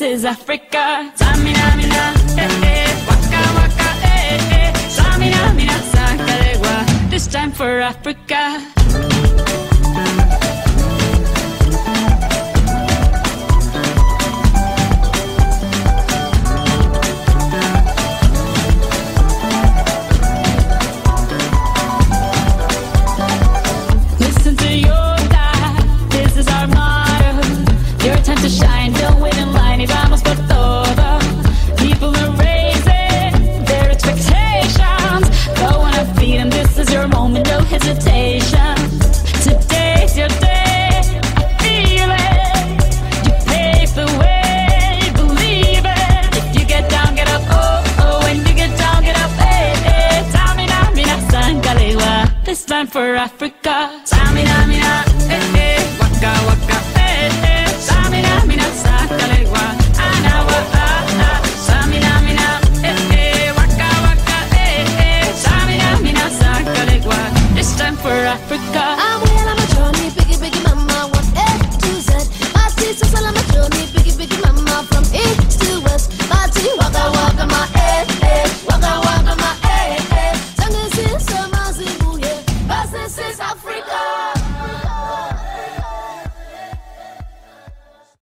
This is Africa. Samina, mina, eh, eh, waka, waka, eh, eh. Samina, mina, this time for Africa. Hesitation. Today's your day, I feel it. You pave the way, believe it. If you get down, get up, oh, oh. When you get down, get up, mina, sangalewa. This time for Africa. Mina, eh, eh. Waka, waka, for Africa.